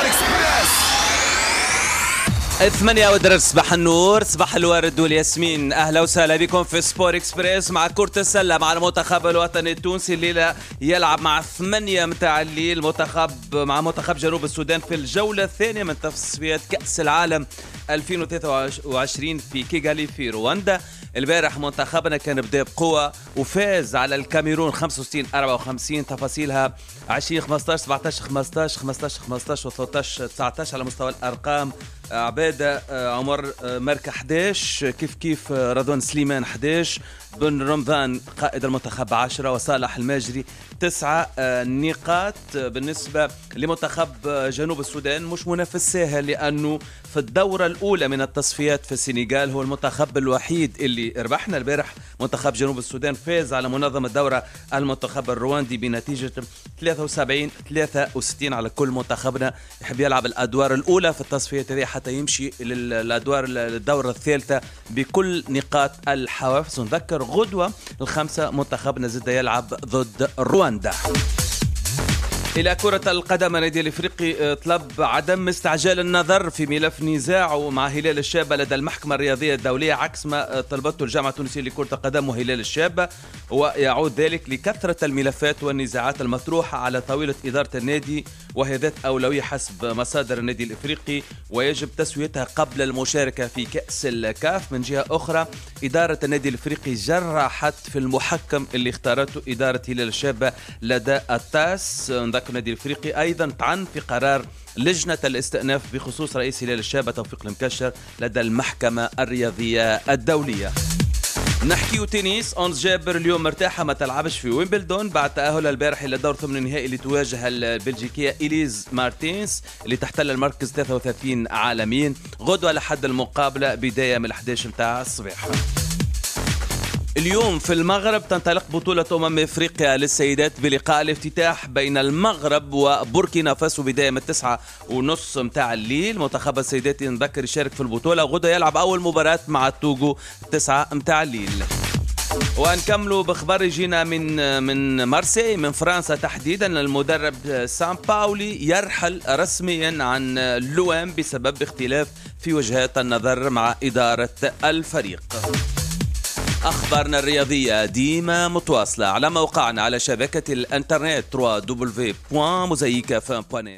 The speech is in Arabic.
إكسبريس. ثمانية ودرر صباح النور صباح الورد والياسمين. أهلا وسهلا بكم في سبور إكسبريس مع كرة السلة مع المنتخب الوطني التونسي الليلة يلعب مع ثمانية متاع الليل. منتخب مع منتخب جنوب السودان في الجولة الثانية من تصفيات كأس العالم 2023 في كيغالي في رواندا. البارح منتخبنا كان بدا بقوة وفاز على الكاميرون 65 54 تفاصيلها 20 15 17 15 15 15 و 13 19 على مستوى الأرقام. عبادة آه، عمر آه، ماركة 11 كيف كيف آه، رضوان سليمان 11 بن رمضان قائد المنتخب 10 وصالح الماجري تسعة نقاط بالنسبة لمنتخب جنوب السودان مش منافس سهل لأنه في الدورة الأولى من التصفيات في السنغال هو المنتخب الوحيد اللي ربحنا البارح. منتخب جنوب السودان فاز على منظم الدورة المنتخب الرواندي بنتيجة 73 63 على كل منتخبنا. يحب يلعب الأدوار الأولى في التصفيات هذه. حتى يمشي للأدوار الدورة الثالثة بكل نقاط الحوافز. ونذكر غدوة الخمسة منتخبنا زد يلعب ضد رواندا. إلى كرة القدم النادي الإفريقي آه، طلب عدم استعجال النظر في ملف نزاعه مع هلال الشابة لدى المحكمة الرياضية الدولية عكس ما آه، طلبته الجامعة التونسية لكرة القدم وهلال الشابة ويعود ذلك لكثرة الملفات والنزاعات المطروحة على طاولة إدارة النادي وهي ذات أولوية حسب مصادر النادي الإفريقي. ويجب تسويتها قبل المشاركة في كأس الكاف. من جهة أخرى إدارة النادي الإفريقي جرحت في المحكم اللي اختارته إدارة هلال الشابة لدى التاس. نذكر النادي الإفريقي أيضا طعن في قرار لجنة الاستئناف بخصوص رئيس هلال الشابة توفيق المكشر لدى المحكمة الرياضية الدولية. نحكيو تنس. أنس جابر اليوم مرتاحة ما تلعبش في ويمبلدون بعد تاهلها البارح إلى دور ثمن النهائي اللي تواجه البلجيكية إليز مارتينز اللي تحتل المركز 33 عالميا. غدوة لحد المقابلة بداية من 11 متاع الصباح. اليوم في المغرب تنطلق بطولة أمم إفريقيا للسيدات بلقاء الافتتاح بين المغرب وبوركينا فاسو بداية من التسعة ونص متاع الليل. منتخب السيدات نذكر يشارك في البطولة. غدا يلعب أول مباراة مع التوغو التسعة متاع الليل. ونكملوا بخبر يجينا من من مارسي من فرنسا تحديدا. المدرب سان باولي يرحل رسميا عن لوام بسبب اختلاف في وجهات النظر مع إدارة الفريق. أخبارنا الرياضية ديما متواصلة على موقعنا على شبكة الإنترنت www.mozaika.net